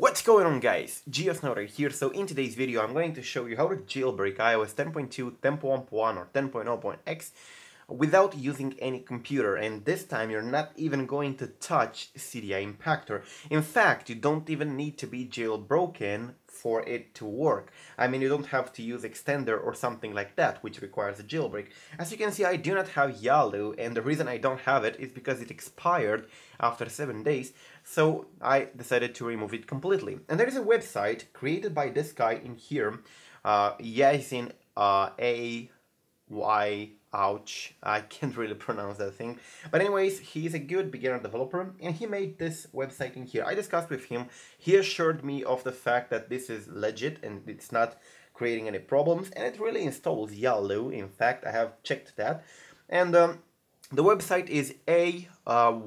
What's going on guys, GeoSnowder here, so in today's video I'm going to show you how to jailbreak iOS 10.2, 10.1 or 10.0.x without using any computer and this time you're not even going to touch Cydia Impactor. In fact, you don't even need to be jailbroken for it to work. I mean, you don't have to use Extender or something like that, which requires a jailbreak. As you can see, I do not have Yalu, and the reason I don't have it is because it expired after 7 days, so I decided to remove it completely. And there is a website created by this guy in here, uh, Yassine uh, A Y ouch. I can't really pronounce that thing. But anyways he's a good beginner developer and he made this website in here. I discussed with him. He assured me of the fact that this is legit and it's not creating any problems and it really installs Yalu in fact i have checked that. And um, the website is a uh,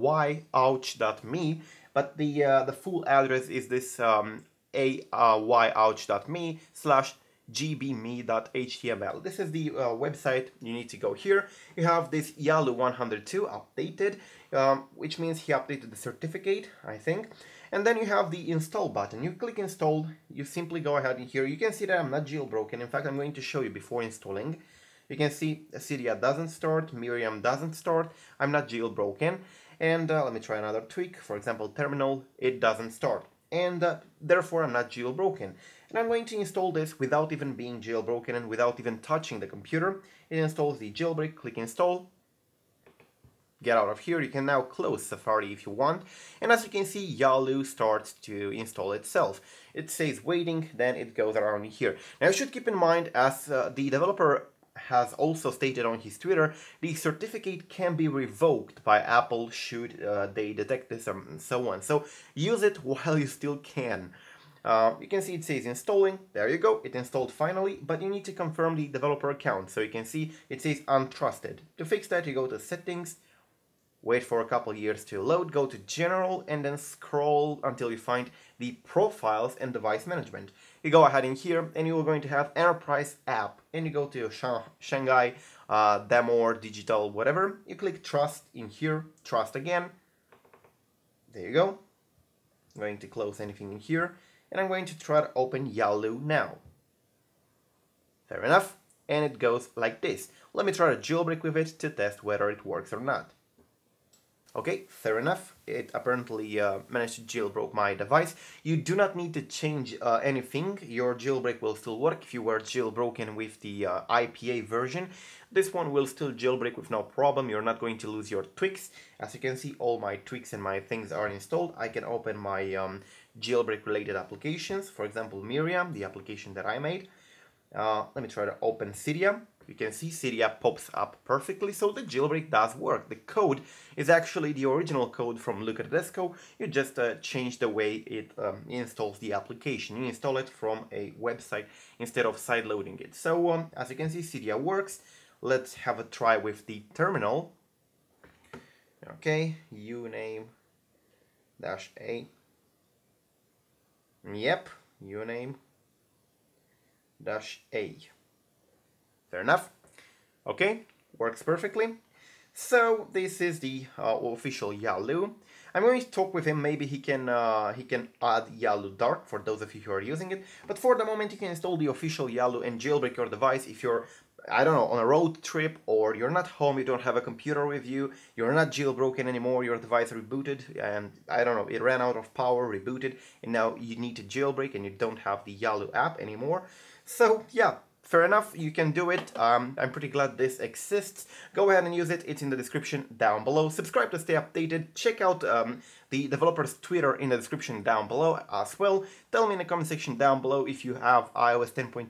ouch.me but the uh, the full address is this um, a uh, ouch.me slash jbme.html. This is the uh, website, you need to go here. You have this Yalu 102 updated, um, which means he updated the certificate, I think. And then you have the install button. You click install, you simply go ahead in here. You can see that I'm not jailbroken. In fact, I'm going to show you before installing. You can see Cydia doesn't start, Miriam doesn't start, I'm not jailbroken. And uh, let me try another tweak, for example, terminal, it doesn't start and uh, therefore I'm not jailbroken. And I'm going to install this without even being jailbroken and without even touching the computer. It installs the jailbreak, click install, get out of here. You can now close Safari if you want. And as you can see, Yalu starts to install itself. It says waiting, then it goes around here. Now you should keep in mind as uh, the developer has also stated on his Twitter, the certificate can be revoked by Apple should uh, they detect this and so on. So use it while you still can. Uh, you can see it says installing, there you go, it installed finally, but you need to confirm the developer account. So you can see it says untrusted. To fix that, you go to settings, wait for a couple years to load, go to general and then scroll until you find the profiles and device management. You go ahead in here and you're going to have enterprise app and you go to Shanghai, uh, demo, digital, whatever. You click trust in here, trust again. There you go. I'm going to close anything in here and I'm going to try to open Yalu now. Fair enough. And it goes like this. Let me try to jailbreak with it to test whether it works or not. Okay, fair enough. It apparently uh, managed to jailbreak my device. You do not need to change uh, anything. Your jailbreak will still work if you were jailbroken with the uh, IPA version. This one will still jailbreak with no problem. You're not going to lose your tweaks. As you can see, all my tweaks and my things are installed. I can open my um, jailbreak related applications. For example, Miriam, the application that I made. Uh, let me try to open Cydia. You can see Cydia pops up perfectly, so the jailbreak does work. The code is actually the original code from Luca Tedesco. You just uh, change the way it um, installs the application. You install it from a website instead of sideloading it. So um, as you can see, Cydia works. Let's have a try with the terminal. Okay, uname dash a. Yep, uname dash a. Fair enough. Okay, works perfectly. So this is the uh, official Yalu. I'm going to talk with him. Maybe he can uh, he can add Yalu Dark for those of you who are using it. But for the moment, you can install the official Yalu and jailbreak your device if you're I don't know on a road trip or you're not home. You don't have a computer with you. You're not jailbroken anymore. Your device rebooted and I don't know it ran out of power, rebooted, and now you need to jailbreak and you don't have the Yalu app anymore. So yeah, fair enough, you can do it. Um, I'm pretty glad this exists. Go ahead and use it. It's in the description down below. Subscribe to stay updated. Check out um, the developer's Twitter in the description down below as well. Tell me in the comment section down below if you have iOS 10.2